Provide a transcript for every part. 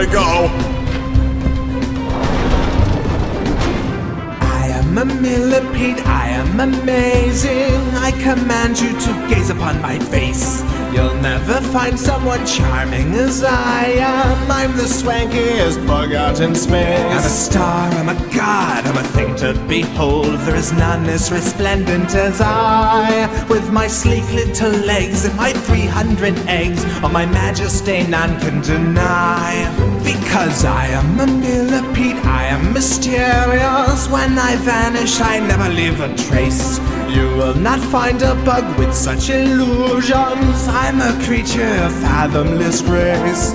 we go. I am a millipede, I am amazing. I command you to gaze upon my face. You'll never find someone charming as I am. I'm the swankiest bug out in space. I'm a star, I'm a god, I'm a thing to behold. There is none as resplendent as I. With my sleek little legs and my 300 eggs, on my majesty none can deny. Because I am a millipede, I am mysterious. When I vanish, I never leave a trace. You will not find a bug with such illusions. I'm a creature of fathomless grace.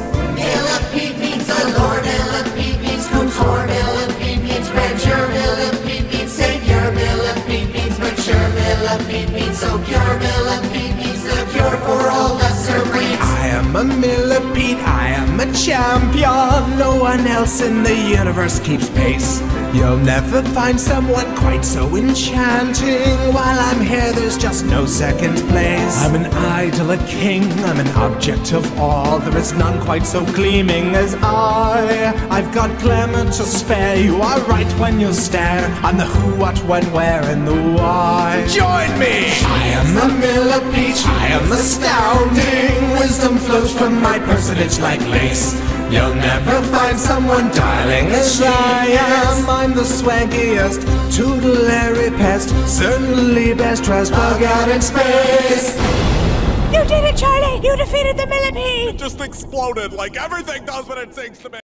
Millipede so pure, millipede means the cure for all lesser breeds. I am a millipede, I am a champion. No one else in the universe keeps pace. You'll never find someone quite so enchanting. While here, there's just no second place. I'm an idol, a king, I'm an object of awe. There is none quite so gleaming as I. I've got glamour to spare. You are right when you stare. I'm the who, what, when, where, and the why. Join me! I am a millipede, I am astounding. Wisdom flows from my personage like lace. You'll never find someone darling as I am. I'm the swankiest, tutelary pest. Certainly best dressed bug out in space. You did it, Charlie! You defeated the millipede! It just exploded like everything does when it sinks to me.